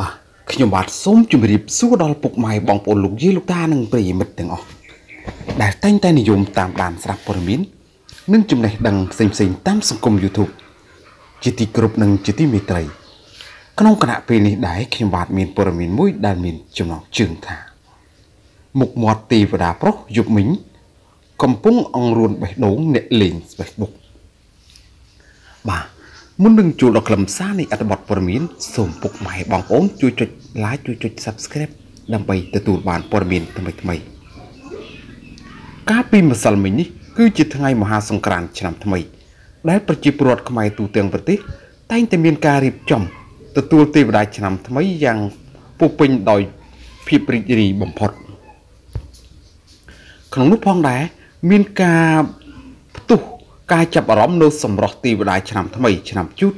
បាទខ្ញុំបាទសូមជម្រាបសួរដល់ពុកម៉ែបងប្អូនលោកយាយលោកតានិងប្រិយមិត្តទាំងអស់ដែលតែងតែនិយមតាមដានស្រាប់ព័ត៌មាននិងចំណេះដឹងផ្សេងៗតាមសង្គម YouTube ជាទីគោរពនិងជាទីមេត្រី ក្នុងគណៈពេលនេះដែរខ្ញុំបាទមានព័ត៌មានមួយដែលមានចំណងជើងថាមុខមាត់ទេវតាប្រុសយប់មិញកំពុងអង្រួនបេះដូងអ្នកលេង Facebook បាទ មុននឹងចូលដល់ខ្លឹមសារនៃអត្ថបទព័ត៌មានសូមពុកម៉ែបងប្អូនជួយចុច like ជួយចុច subscribe ដើម្បីទទួលបានព័ត៌មានថ្មីថ្មីៗកាលពីម្សិលមិញនេះគឺជាថ្ងៃមហាសង្ក្រាន្តឆ្នាំថ្មី ដែលប្រជាពលរដ្ឋខ្មែរទូទាំងប្រទេសតែងតែមានការរៀបចំទទួលទេវតាឆ្នាំថ្មីយ៉ាងពុះពេញដោយភាពរីករាយបំផុតក្នុងនោះផងដែរមានការផ្ទុះ ការចាប់អារម្មណ៍នៅសម្រស់ទេវតាឆ្នាំថ្មីឆ្នាំជូត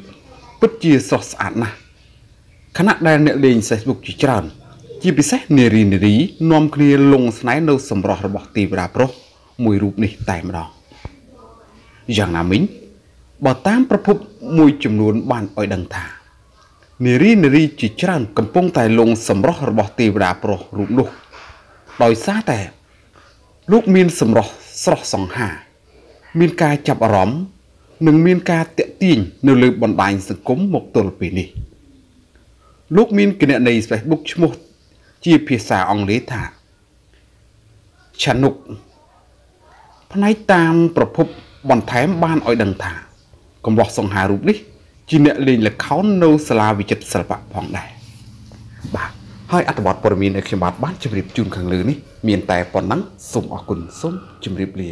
ពិតជាស្រស់ស្អាតណាស់ខណៈដែលអ្នកលេង Facebook ជាច្រើន ជាពិសេសនារីនារីនាំគ្នាលងស្នេហ៍នៅសម្រស់របស់ទេវតាប្រុសមួយរូបនេះតែម្ដងយ៉ាងណាមិញបើតាមប្រភពមួយចំនួនបានឲ្យដឹងថានារីនារីជាច្រើនកំពុងតែលងសម្រស់របស់ទេវតាប្រុសរូបនោះដោយសារតែលោកមានសម្រស់ស្រស់សង្ហា មានការចាប់អារម្មណ៍និងមានការតាក់ទាញនៅលើបណ្ដាញសង្គមមកទល់ពេលនេះលោកមានគណនី Facebook ឈ្មោះជាភាសាអង់គ្លេសថា Chanuk ផ្នែកតាមប្រភពបន្ថែមបានឲ្យដឹងថាកំឡោះសង្ហារូបនេះជាអ្នកលេងល្ខោននៅសាលាវិចិត្រសិល្បៈផងដែរបាទហើយអត្ថបទព័ត៌មានដែលខ្ញុំបាទបានជម្រាបជូនខាងលើនេះមានតែប៉ុណ្ណឹងសូមអរគុណសូមជម្រាបលា